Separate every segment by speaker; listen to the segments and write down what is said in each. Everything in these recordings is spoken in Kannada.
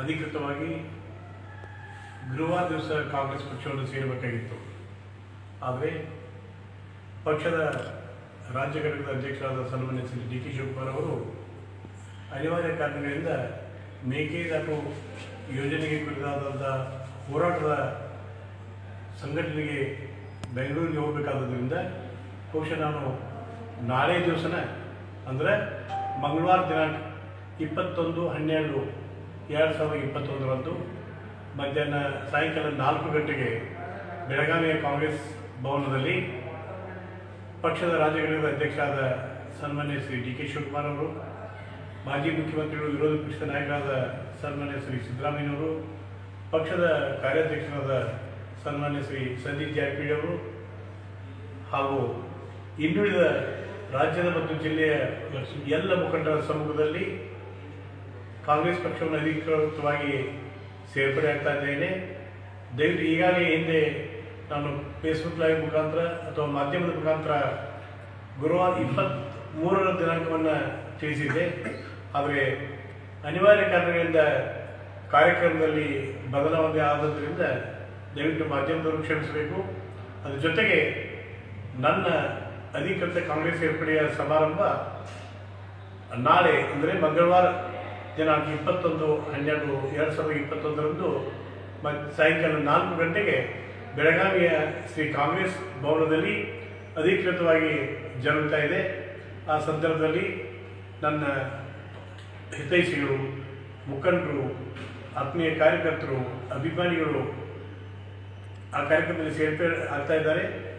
Speaker 1: ಅಧಿಕೃತವಾಗಿ ಗುರುವಾರ ದಿವಸ ಕಾಂಗ್ರೆಸ್ ಪಕ್ಷವನ್ನು ಸೇರಬೇಕಾಗಿತ್ತು. ಆದರೆ ಪಕ್ಷದ ರಾಜ್ಯ ಘಟಕದ ಅಧ್ಯಕ್ಷರಾದ ಸನ್ಮಾನ್ಯ ಶ್ರೀ ಡಿ. ಕೆ. ಶಿವಕುಮಾರ್ ಅವರು ಅನಿವಾರ್ಯ ಕಾರಣಗಳಿಂದ ಮೇಕೆದಾಟು ಯೋಜನೆಗೆ ಕುರಿತಾದಂಥ ಹೋರಾಟದ ಸಂಘಟನೆಗೆ ಬೆಂಗಳೂರಿಗೆ ಹೋಗಬೇಕಾದ್ದರಿಂದ ಬಹುಶಃ ನಾನು ನಾಳೆ ದಿವಸನ ಅಂದರೆ ಮಂಗಳವಾರ ದಿನಾಂಕ ಇಪ್ಪತ್ತೊಂದು ಹನ್ನೆರಡು ಎರಡು ಸಾವಿರದ ಇಪ್ಪತ್ತೊಂದರಂದು ಮಧ್ಯಾಹ್ನ ಸಾಯಂಕಾಲ ನಾಲ್ಕು ಗಂಟೆಗೆ ಬೆಳಗಾವಿಯ ಕಾಂಗ್ರೆಸ್ ಭವನದಲ್ಲಿ ಪಕ್ಷದ ರಾಜ್ಯ ಘಟಕದ ಅಧ್ಯಕ್ಷರಾದ ಸನ್ಮಾನ್ಯ ಶ್ರೀ ಡಿ ಕೆ ಶಿವಕುಮಾರ್ ಅವರು, ಮಾಜಿ ಮುಖ್ಯಮಂತ್ರಿಗಳು, ವಿರೋಧ ಪಕ್ಷದ ನಾಯಕರಾದ ಸನ್ಮಾನ್ಯ ಶ್ರೀ ಸಿದ್ದರಾಮಯ್ಯನವರು ಪಕ್ಷದ ಕಾರ್ಯಾಧ್ಯಕ್ಷರಾದ ಸನ್ಮಾನ್ಯ ಶ್ರೀ ಸಂದೀಪ್ ಜಾರಕಿಹೊಳಿ ಅವರು ಹಾಗೂ ಇನ್ನುಳಿದ ರಾಜ್ಯದ ಮತ್ತು ಜಿಲ್ಲೆಯ ಎಲ್ಲ ಮುಖಂಡರ ಸಮ್ಮುಖದಲ್ಲಿ ಕಾಂಗ್ರೆಸ್ ಪಕ್ಷವನ್ನು ಅಧಿಕೃತವಾಗಿ ಸೇರ್ಪಡೆ ಆಗ್ತಾ ಇದ್ದೇನೆ. ದಯವಿಟ್ಟು ಈಗಾಗಲೇ ಹಿಂದೆ ನಾನು ಫೇಸ್ಬುಕ್ ಲೈವ್ ಮುಖಾಂತರ ಅಥವಾ ಮಾಧ್ಯಮದ ಮುಖಾಂತರ ಗುರುವಾರ ಇಪ್ಪತ್ತ್ ಮೂರರ ದಿನಾಂಕವನ್ನು ತಿಳಿಸಿದ್ದೆ. ಆದರೆ ಅನಿವಾರ್ಯ ಕಾರಣಗಳಿಂದ ಕಾರ್ಯಕ್ರಮದಲ್ಲಿ ಬದಲಾವಣೆ ಆದದ್ದರಿಂದ ದಯವಿಟ್ಟು ಮಾಧ್ಯಮದವರು ಕ್ಷಮಿಸಬೇಕು. ಅದರ ಜೊತೆಗೆ ನನ್ನ ಅಧಿಕೃತ ಕಾಂಗ್ರೆಸ್ ಸೇರ್ಪಡೆಯ ಸಮಾರಂಭ ನಾಳೆ, ಅಂದರೆ ಮಂಗಳವಾರ ದಿನಾಂಕ ಇಪ್ಪತ್ತೊಂದು ಹನ್ನೆರಡು ಎರಡು ಸಾವಿರದ ಇಪ್ಪತ್ತೊಂದರಂದು ಮ- ಸಾಯಂಕಾಲ ನಾಲ್ಕು ಗಂಟೆಗೆ ಬೆಳಗಾವಿಯ ಶ್ರೀ ಕಾಂಗ್ರೆಸ್ ಭವನದಲ್ಲಿ ಅಧಿಕೃತವಾಗಿ ಜರುಗುತ್ತಾ ಇದೆ. ಆ ಸಂದರ್ಭದಲ್ಲಿ ನನ್ನ ಹಿತೈಷಿಗಳು, ಮುಖಂಡರು, ಆತ್ಮೀಯ ಕಾರ್ಯಕರ್ತರು, ಅಭಿಮಾನಿಗಳು ಆ ಕಾರ್ಯಕ್ರಮದಲ್ಲಿ ಸೇರ್ಪಡೆ ಆಗ್ತಾ ಇದ್ದಾರೆ.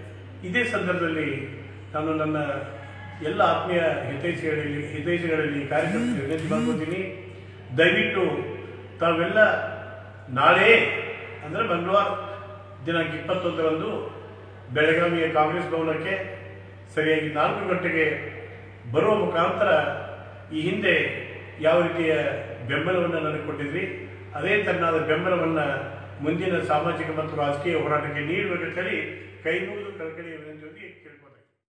Speaker 1: ಇದೇ ಸಂದರ್ಭದಲ್ಲಿ ನಾನು ನನ್ನ ಎಲ್ಲ ಆತ್ಮೀಯ ಹಿತೈಷಿಗಳಲ್ಲಿ ಹಿತೈಷಿಗಳಲ್ಲಿ ಕಾರ್ಯಕರ್ತರಿಗೆ ಬಂದ್ಕೋತೀನಿ ದಯವಿಟ್ಟು ತಾವೆಲ್ಲ ನಾಳೆ, ಅಂದರೆ ಮಂಗಳವಾರ ದಿನಾಂಕ ಇಪ್ಪತ್ತೊಂದರಂದು ಬೆಳಗಾವಿಯ ಕಾಂಗ್ರೆಸ್ ಭವನಕ್ಕೆ ಸರಿಯಾಗಿ ನಾಲ್ಕು ಗಂಟೆಗೆ ಬರುವ ಮುಖಾಂತರ ಈ ಹಿಂದೆ ಯಾವ ರೀತಿಯ ಬೆಂಬಲವನ್ನು ನನಗೆ ಕೊಟ್ಟಿದ್ರಿ, ಅದೇ ತರನಾದ ಬೆಂಬಲವನ್ನು ಮುಂದಿನ ಸಾಮಾಜಿಕ ಮತ್ತು ರಾಜಕೀಯ ಹೋರಾಟಕ್ಕೆ ನೀಡಬೇಕಂತೇಳಿ ಕೈ ಮುಗಿದು ಕಳಕಳಿಯ ವಿನಂತಿಯೊಂದಿಗೆ ಕೇಳ್ಕೊಳ್ತೀನಿ.